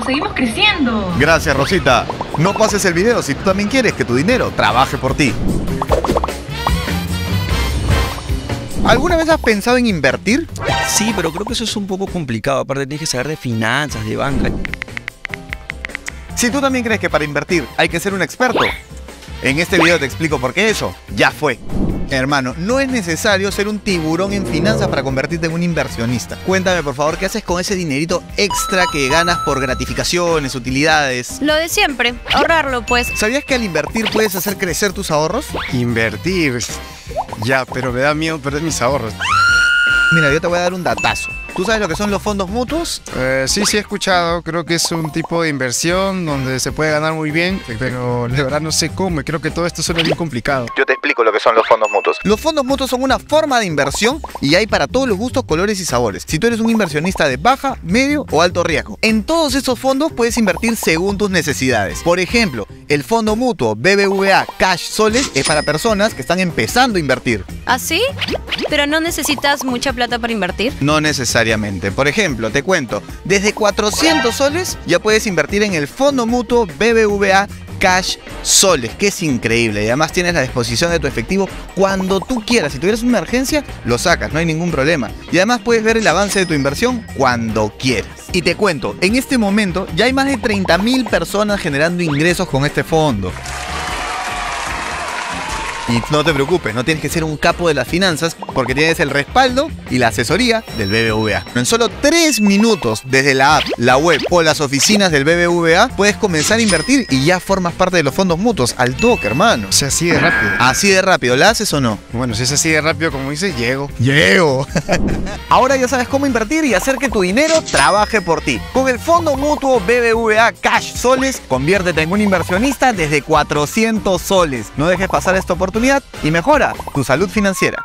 Seguimos creciendo. Gracias, Rosita. No pases el video si tú también quieres que tu dinero trabaje por ti. ¿Alguna vez has pensado en invertir? Sí, pero creo que eso es un poco complicado. Aparte tienes que saber de finanzas, de banca. Si tú también crees que para invertir hay que ser un experto, en este video te explico por qué eso ya fue. Hermano, no es necesario ser un tiburón en finanzas para convertirte en un inversionista. Cuéntame, por favor, ¿qué haces con ese dinerito extra que ganas por gratificaciones, utilidades? Lo de siempre, ahorrarlo pues. ¿Sabías que al invertir puedes hacer crecer tus ahorros? Invertir. Ya, pero me da miedo perder mis ahorros. Mira, yo te voy a dar un datazo. ¿Tú sabes lo que son los fondos mutuos? Eh, sí, sí he escuchado. Creo que es un tipo de inversión donde se puede ganar muy bien, pero de verdad no sé cómo. y Creo que todo esto suena bien complicado. Yo te explico lo que son los fondos mutuos. Los fondos mutuos son una forma de inversión y hay para todos los gustos, colores y sabores. Si tú eres un inversionista de baja, medio o alto riesgo. En todos estos fondos puedes invertir según tus necesidades. Por ejemplo, el fondo mutuo BBVA Cash Soles es para personas que están empezando a invertir. ¿Así? ¿Pero no necesitas mucha plata para invertir? No necesariamente. Por ejemplo, te cuento, desde 400 soles ya puedes invertir en el fondo mutuo BBVA Cash Soles, que es increíble. Y además tienes la disposición de tu efectivo cuando tú quieras. Si tuvieras una emergencia, lo sacas, no hay ningún problema. Y además puedes ver el avance de tu inversión cuando quieras. Y te cuento, en este momento ya hay más de 30.000 personas generando ingresos con este fondo. Y no te preocupes, no tienes que ser un capo de las finanzas porque tienes el respaldo y la asesoría del BBVA. En solo 3 minutos desde la app, la web o las oficinas del BBVA puedes comenzar a invertir y ya formas parte de los fondos mutuos al toque, hermano. O sea, así de rápido. Así de rápido, ¿la haces o no? Bueno, si es así de rápido como dices, llego. Llego. Ahora ya sabes cómo invertir y hacer que tu dinero trabaje por ti. Con el fondo mutuo BBVA Cash Soles, conviértete en un inversionista desde 400 soles. No dejes pasar esta y mejora tu salud financiera.